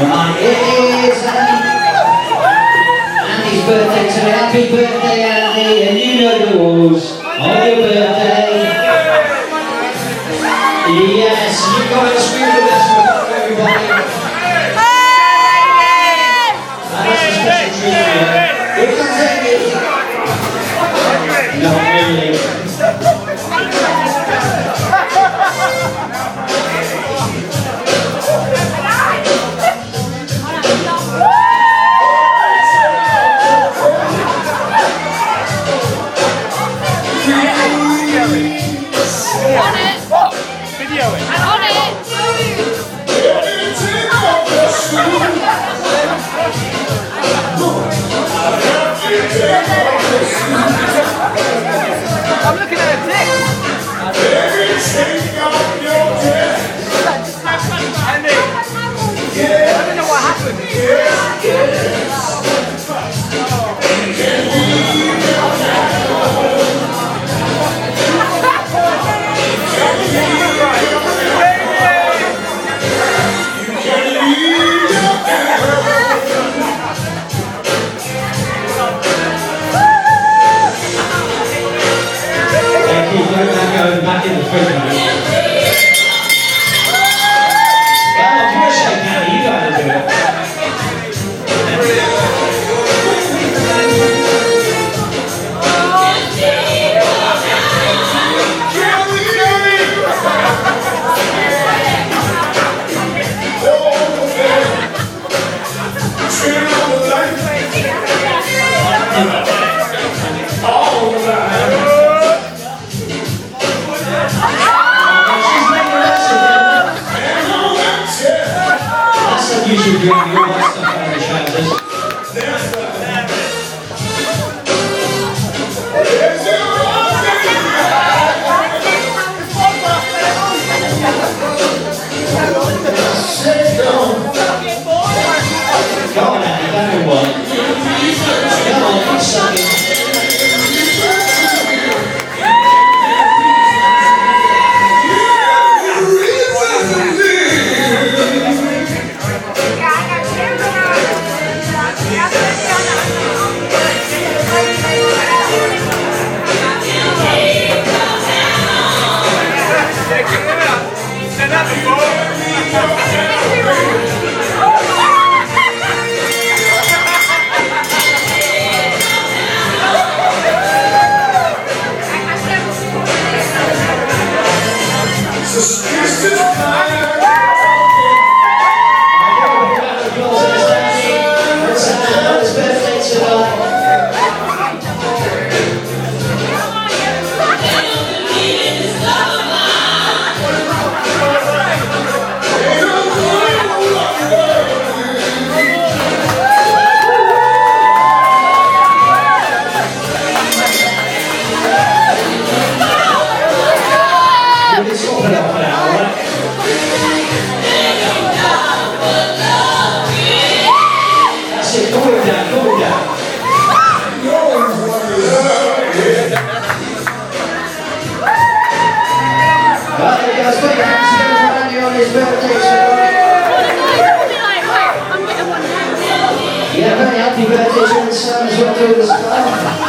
Hermione. It is Andy. Andy's birthday today. Happy birthday, Andy. And you know the one. Yeah. should be on your list of Harry Travis. There's the Sit. his meditation. Yeah, honey, I'll meditation the sun as well during the time.